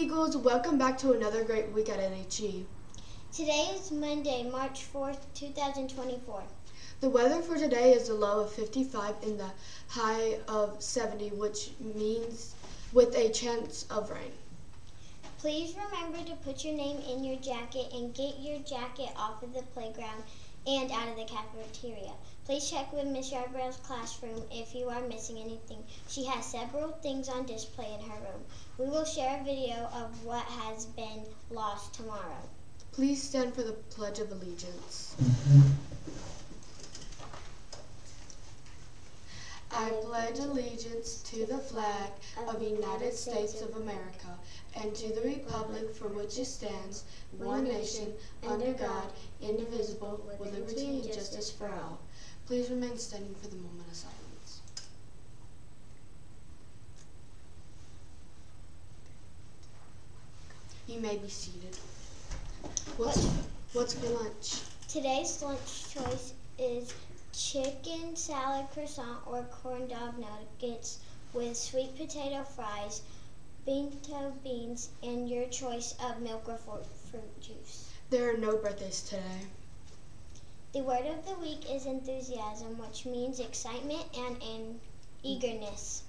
Eagles. Welcome back to another great week at NHE. Today is Monday, March 4th, 2024. The weather for today is a low of 55 and the high of 70, which means with a chance of rain. Please remember to put your name in your jacket and get your jacket off of the playground and out of the cafeteria. Please check with Miss Yarborough's classroom if you are missing anything. She has several things on display in her room. We will share a video of what has been lost tomorrow. Please stand for the Pledge of Allegiance. I pledge allegiance to the flag of the United States of America and to the republic for which it stands, one nation, under God, indivisible, with liberty and justice for all. Please remain standing for the moment of silence. You may be seated. What's, what's for lunch? Today's lunch choice is chicken salad croissant or corn dog nuggets with sweet potato fries, pinto beans, and your choice of milk or fruit juice. There are no birthdays today. The word of the week is enthusiasm, which means excitement and, and eagerness.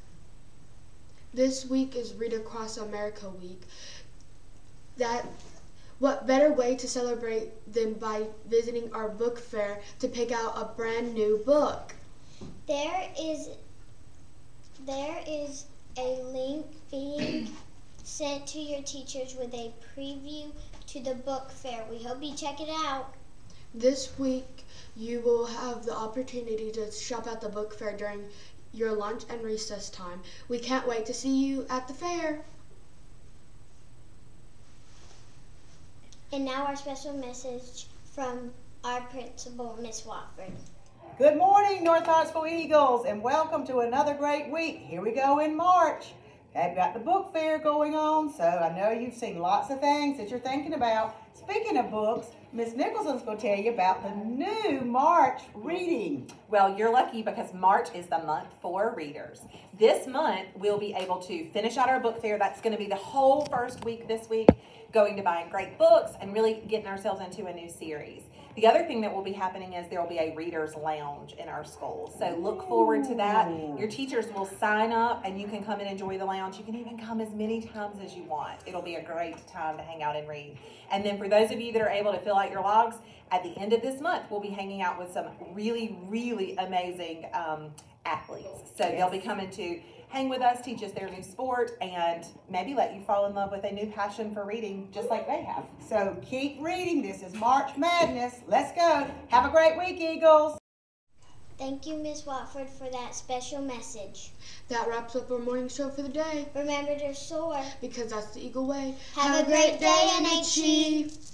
This week is Read Across America Week. That what better way to celebrate than by visiting our book fair to pick out a brand new book? There is there is a link being sent to your teachers with a preview to the book fair. We hope you check it out. This week you will have the opportunity to shop at the book fair during your lunch and recess time. We can't wait to see you at the fair. And now our special message from our principal, Miss Watford. Good morning, North Hartsville Eagles, and welcome to another great week. Here we go in March. They've got the book fair going on, so I know you've seen lots of things that you're thinking about. Speaking of books, Miss Nicholson's going to tell you about the new March reading. Well, you're lucky because March is the month for readers. This month, we'll be able to finish out our book fair. That's going to be the whole first week this week going to buying great books and really getting ourselves into a new series. The other thing that will be happening is there will be a reader's lounge in our school. So look forward to that. Your teachers will sign up and you can come and enjoy the lounge. You can even come as many times as you want. It'll be a great time to hang out and read. And then for those of you that are able to fill out your logs, at the end of this month, we'll be hanging out with some really, really amazing um, athletes. So they'll be coming to hang with us, teach us their new sport, and maybe let you fall in love with a new passion for reading just like they have. So keep reading. This is March Madness. Let's go. Have a great week, Eagles. Thank you, Miss Watford, for that special message. That wraps up our morning show for the day. Remember to soar. Because that's the Eagle way. Have, Have a great, great day, NHE.